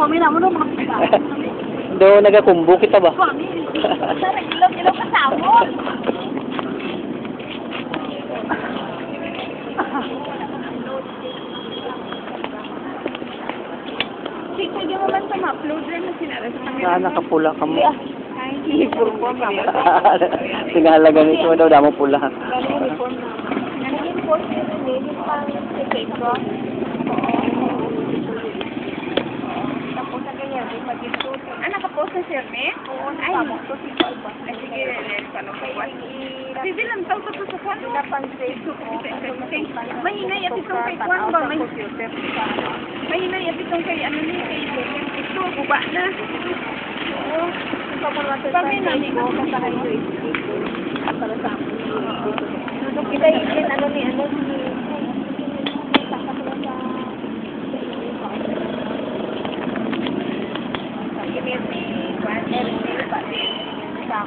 Swami na mo no, mga kita. Do nagakumbo kita ba? Swami, sa ilaw-ilaw kasama. Sige, mo man sa ma-upload rin na sinara sa Ah, nakapula ka mo. Ay, uniform mama. Tingalaga nito daw damo pula. Uniform na. Nag-import yun yung name, yung pang Ah, nakapost na siya, me? Oo, Ay, to si Palba. Ay, sige, ano pa ba? Sige lang, tawag ko sa kwan. Napansin ko. Mahinay at itong kay kwan ba? Mahinay at itong kay ano ni, kay ito, guba na. Oo. Kami na, hindi ko ko. Para sa amin. sa